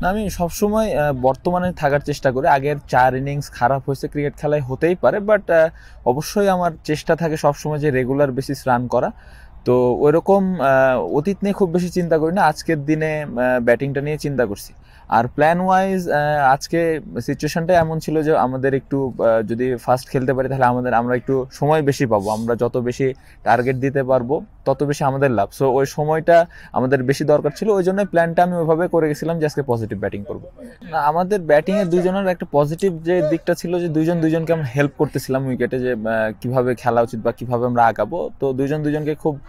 না, আমি সবসময় বর্তমানে থাকার চেষ্টা করি। আগের চার ইনিংস খারাপ হয়েছে ক্রিকেট খেলায় হতেই পারে বাট অবশ্যই আমার চেষ্টা থাকে সবসময় যে রেগুলার বেসিস রান করা। তো ওইরকম অতীত নিয়ে খুব বেশি চিন্তা করি না, আজকের দিনে ব্যাটিংটা নিয়ে চিন্তা করছি। আর প্ল্যান ওয়াইজ আজকে সিচুয়েশনটা এমন ছিল যে আমাদের একটু যদি ফার্স্ট খেলতে পারি তাহলে আমাদের, আমরা একটু সময় বেশি পাবো, আমরা যত বেশি টার্গেট দিতে পারব, তত বেশি আমাদের লাভ। সো ওই সময়টা আমাদের বেশি দরকার ছিল, ওই জন্য প্ল্যানটা আমি ওইভাবে করে গেছিলাম যে আজকে পজিটিভ ব্যাটিং করব। আমাদের ব্যাটিংয়ে দুজনের একটা পজিটিভ যে দিকটা ছিল যে দুজন দুজনকে আমরা হেল্প করতেছিলাম উইকেটে যে কীভাবে খেলা উচিত বা কীভাবে আমরা আগাবো, তো দুজন দুজনকে খুব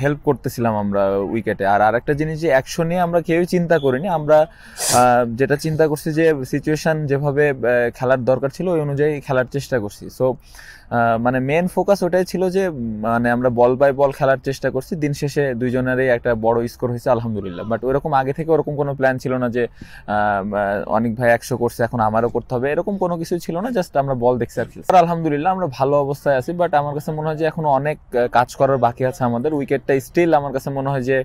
হেল্প করতেছিলাম আমরা উইকেটে আর আরেকটা জিনিস যে অ্যাকশন নিয়ে আমরা কেউই চিন্তা করিনি, আমরা যেটা চিন্তা করছি যে সিচুয়েশন যেভাবে খেলার দরকার ছিল ওই অনুযায়ী খেলার চেষ্টা করছি। সো মানে মেন ফোকাস ওটাই ছিল যে মানে আমরা বল বাই বল খেলার চেষ্টা করছি। দিন শেষে দুইজনেরই একটা বড় স্কোর হয়েছে, আলহামদুলিল্লাহ। বাট ওরকম আগে থেকে ওরকম কোনো প্ল্যান ছিল না যে অনেক ভাই একশো করছে, এখন আমারও করতে হবে, এরকম কোনো কিছু ছিল না জাস্ট আমরা বল দেখছি আর। আর আলহামদুলিল্লাহ আমরা ভালো অবস্থায় আছি বাট আমার কাছে মনে হয় যে এখন অনেক কাজ করার বাকি আছে আমাদের। উইকেটটা স্টিল আমার কাছে মনে হয় যে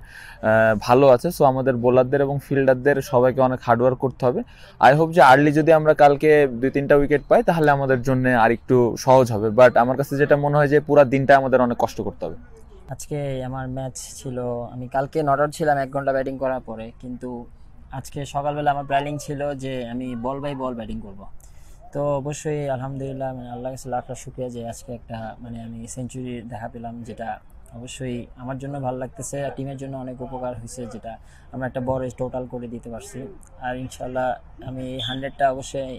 ভালো আছে। সো আমাদের বোলারদের এবং ফিল্ডারদের সবাইকে অনেক হার্ডওয়ার্ক করতে হবে। আই হোপ যে আর্লি যদি আমরা কালকে দুই তিনটা উইকেট পাই, তাহলে আমাদের জন্য আর একটু সহজ হবে। বাট আমার কাছে যেটা মনে হয় যে, পুরো দিনটা আমাদের অনেক কষ্ট করতে হবে। আজকে আমার ম্যাচ ছিল, আমি কালকে নট আউট ছিলাম এক ঘণ্টা ব্যাটিং করার পরে। কিন্তু আজকে সকালবেলা আমার প্ল্যানিং ছিল যে, আমি বল বাই বল ব্যাটিং করব। তো অবশ্যই আলহামদুলিল্লাহ মানে আল্লাহ কাছে লাখ লাখ শুক্রিয়া যে, আজকে একটা মানে আমি সেঞ্চুরি দেখা পেলাম যেটা অবশ্যই আমার জন্য ভালো লাগতেছে আর টিমের জন্য অনেক উপকার হয়েছে যেটা আমরা একটা বড় টোটাল করে দিতে পারছি। আর ইনশাল্লাহ আমি হান্ড্রেডটা অবশ্যই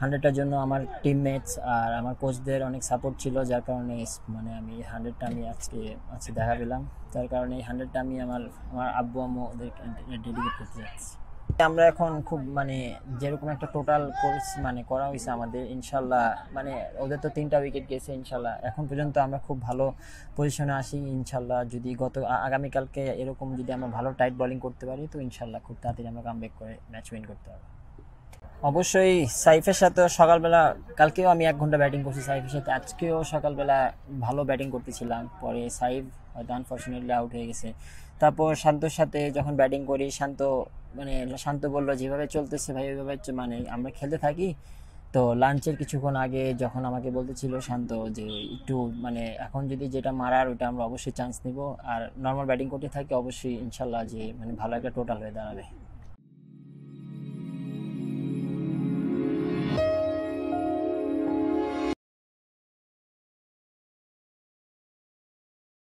হান্ড্রেডটার জন্য আমার টিমমেটস আর আমার কোচদের অনেক সাপোর্ট ছিল, যার কারণে মানে আমি হান্ড্রেডটা আমি আজকে আজকে দেখা পেলাম। তার কারণে এই হান্ড্রেডটা আমি আমার আমার আব্বু আম্মু ওদেরকে ডেডিকেট করতে যাচ্ছি। আমরা এখন খুব মানে যেরকম একটা টোটাল কোর্স মানে করা হয়েছে আমাদের, ইনশাল্লাহ মানে ওদের তো তিনটা উইকেট গেছে ইনশাল্লাহ। এখন পর্যন্ত আমরা খুব ভালো পজিশনে আসি ইনশাল্লাহ। যদি গত আগামীকালকে এরকম যদি আমরা ভালো টাইট বলিং করতে পারি, তো ইনশাল্লাহ খুব তাড়াতাড়ি আমরা কামব্যাক করে ম্যাচ উইন করতে পারব। অবশ্যই সাইফের সাথে সকালবেলা, কালকেও আমি এক ঘণ্টা ব্যাটিং করছি সাইফের সাথে, আজকেও সকালবেলা ভালো ব্যাটিং করতেছিলাম। পরে সাইফ হয়তো আনফর্চুনেটলি আউট হয়ে গেছে। তারপর শান্তর সাথে যখন ব্যাটিং করি, শান্ত মানে শান্ত বলল, যেভাবে চলতেছে ভাই, ওইভাবে মানে আমরা খেলতে থাকি। তো লাঞ্চের কিছুক্ষণ আগে যখন আমাকে বলতেছিল শান্ত যে একটু মানে এখন যদি যেটা মারার ওটা আমরা অবশ্যই চান্স নিব। আর নর্মাল ব্যাটিং করতে থাকি, অবশ্যই ইনশাল্লাহ যে মানে ভালো একটা টোটাল হয়ে দাঁড়াবে।